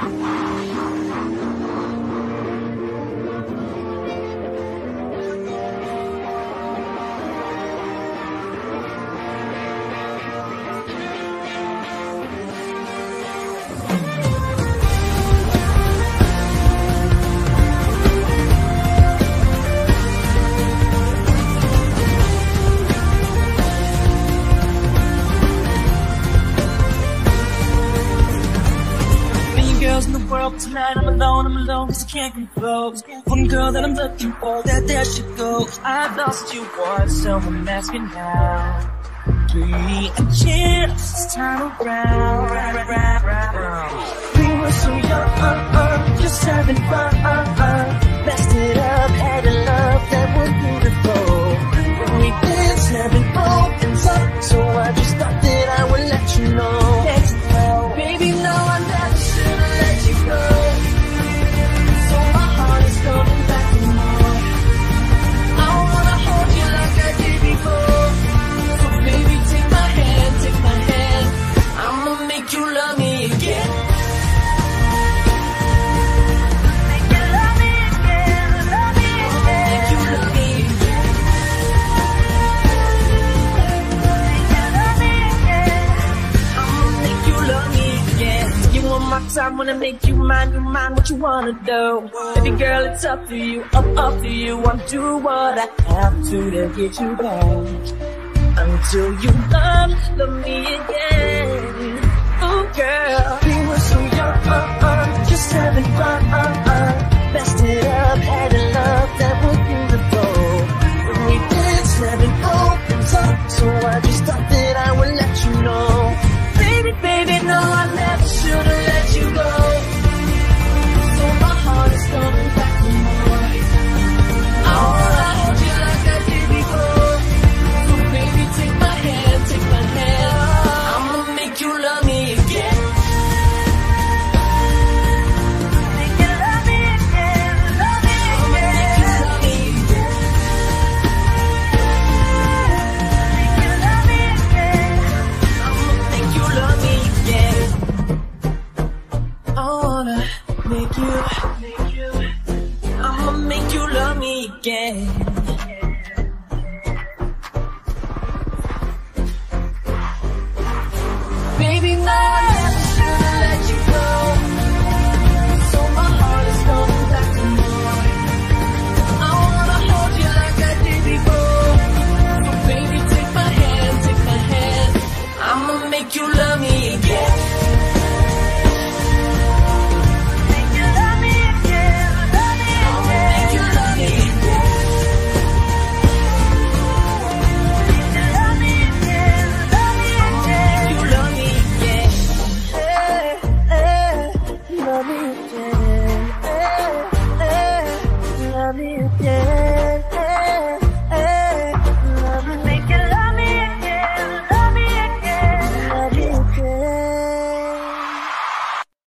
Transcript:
girls in world tonight. I'm alone, I'm alone, cause I can't control. One girl that I'm looking for, that there she goes. I've lost you once, so I'm asking now. Give me a chance this time around. We time when I make you mind you mind what you wanna do. Baby girl, it's up to you, up, up to you. I'm do what I have to to get you back. Until you love, love me again. Oh girl, we were so young, uh, uh, just having fun, uh, uh. Make you, I'ma make you love me again. Baby, I never should've let you go. So my heart is back to. I wanna hold you like I did before. So baby, take my hand, take my hand. I'ma make you love me again.